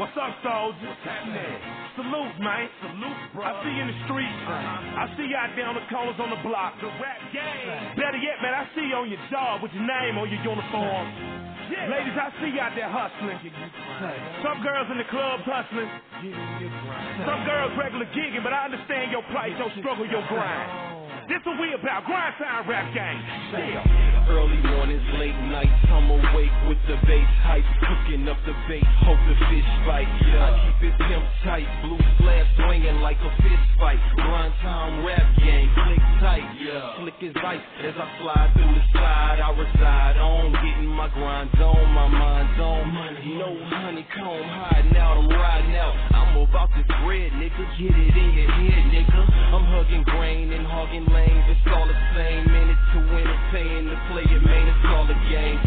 What's up, soldier? What's happening? Salute, man. Salute, bro. I see you in the streets. Uh-huh. I see you out there on the corners on the block. The rap game. Better yet, man, I see you on your job with your name on your uniform. Yeah. Ladies, I see you out there hustling. Some girls in the clubs hustling. Some girls regular gigging, but I understand your plight, your struggle, your grind. This is what we about, grind time rap game. Yeah. Early mornings, late nights, With the bass hype, cooking up the bait, hope the fish bite. Yeah. I keep it pimp tight, blue flash swinging like a fist fight. Grind time rap game, click tight, yeah. Slick as ice as I slide through the slide. I reside on, getting my grind on, my mind's on. Money. No honeycomb hiding out, I'm riding out. I'm about this bread, nigga. Get it in your head, nigga. I'm hugging grain and hogging lanes, it's all the same. In it to entertain, to play it, man, it's all a game.